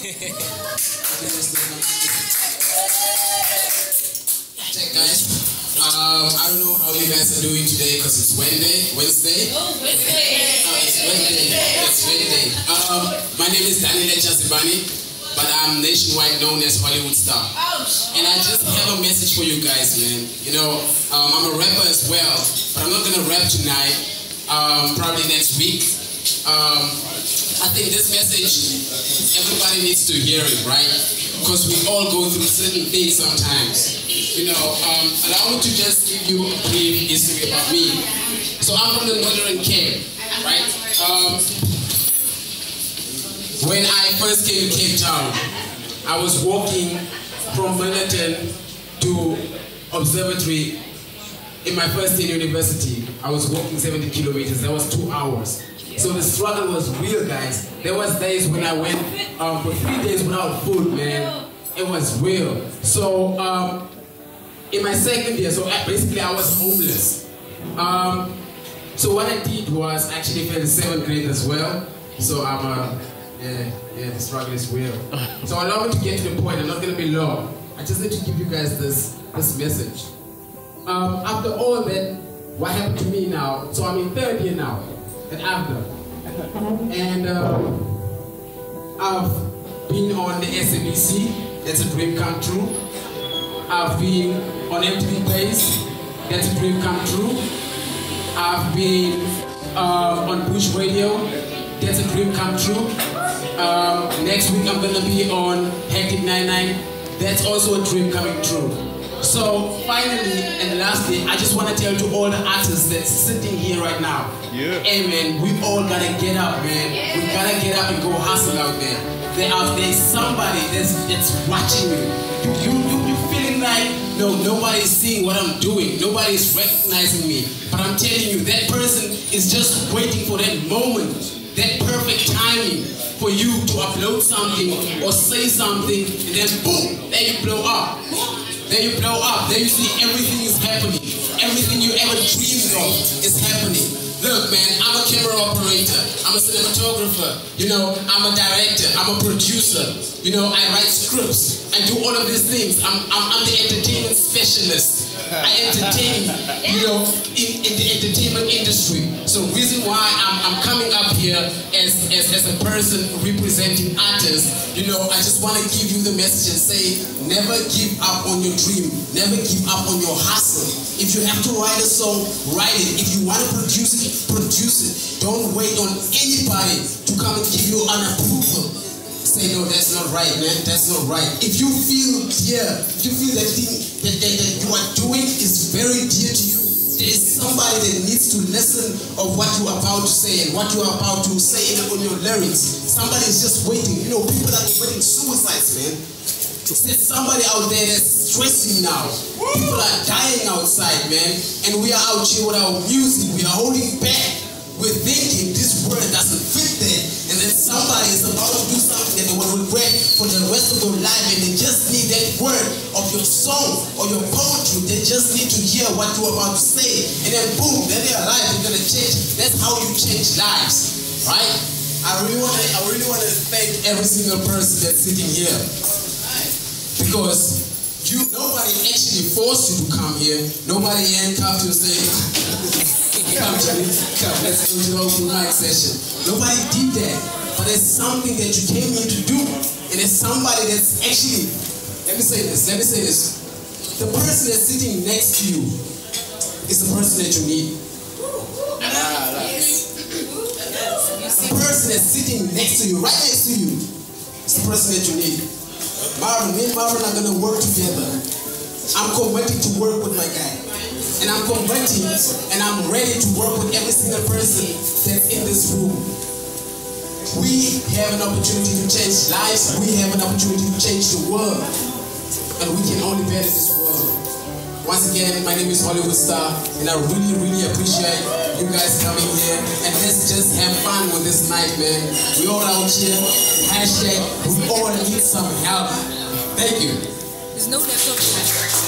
Check guys. Um, I don't know how you guys are doing today because it's Wednesday. Wednesday. Oh, Wednesday. Uh, it's Wednesday. It's Wednesday. Um, my name is Danile Tshazibane, but I'm nationwide known as Hollywood Star. And I just have a message for you guys, man. You know, um, I'm a rapper as well, but I'm not gonna rap tonight. Um, probably next week. Um, I think this message, everybody needs to hear it, right? Because we all go through certain things sometimes. You know, um, allow me to just give you a brief history about me. So I'm from the Northern Cape, right? Um, when I first came to Cape Town, I was walking from Manhattan to Observatory in my first year in university. I was walking 70 kilometers. That was two hours. So the struggle was real, guys. There was days when I went um, for three days without food, man. It was real. So um, in my second year, so I, basically I was homeless. Um, so what I did was actually fell in seventh grade as well. So I'm a yeah, yeah, the struggle is real. So allow me to get to the point. I'm not gonna be long. I just need to give you guys this this message. Um, after all that, what happened to me now? So I'm in third year now, and after, and um, I've been on the SABC. That's a dream come true. I've been on MTV Base. That's a dream come true. I've been uh, on Bush Radio. That's a dream come true. Um, next week I'm gonna be on Hectic 99. That's also a dream coming true. So finally and lastly, I just want to tell to all the artists that's sitting here right now. Yeah. Hey man, we all gotta get up, man. We gotta get up and go hustle out there. There are there's somebody that's that's watching you. You you you, you feeling like no nobody's seeing what I'm doing. Nobody's recognizing me. But I'm telling you, that person is just waiting for that moment, that perfect timing for you to upload something or say something, and then boom, there you blow up. There you blow up. There you see everything is happening. Everything you ever dreamed of is happening. Look, man, I'm a camera operator. I'm a cinematographer. You know, I'm a director. I'm a producer. You know, I write scripts. I do all of these things. I'm, I'm, I'm the entertainment specialist. I entertain, you know, in, in the entertainment industry. So reason why I'm, I'm coming up here as, as, as a person representing artists, you know, I just want to give you the message and say, never give up on your dream. Never give up on your hustle. If you have to write a song, write it. If you want to produce it, produce it. Don't wait on anybody to come and give you an approval. Say, no, that's not right, man. That's not right. If you feel, yeah, if you feel that thing that, that, that you are doing is very dear to you, there is somebody that needs to listen of what you are about to say and what you are about to say on your lyrics. Somebody is just waiting. You know, people are committing suicides, man. There's somebody out there that's stressing now. People are dying outside, man. And we are out here with our music. We are holding back. Rest of life. And they just need that word of your song or your poetry. They just need to hear what you're about to say. And then boom, then their life is gonna change. That's how you change lives. Right? I really wanna I really wanna thank every single person that's sitting here because you nobody actually forced you to come here. Nobody handcuffed you and "Come, come, let's go to the open mic session." Nobody did that, but it's something that you came here to do, and it's somebody that's actually. Let me say this. Let me say this. The person that's sitting next to you is the person that you need. The person that's sitting next to you, right next to you, is the person that you need. Marvin, me and Marvin are gonna work together. I'm committed to work with my guy. And I'm committed and I'm ready to work with every single person that's in this room. We have an opportunity to change lives. We have an opportunity to change the world. And we can only better this world. Once again, my name is Hollywood Star, and I really, really appreciate you guys coming here. And let's just have fun with this night, man. We all out here. Hashtag, we all need some help. Thank you. There's no laptop.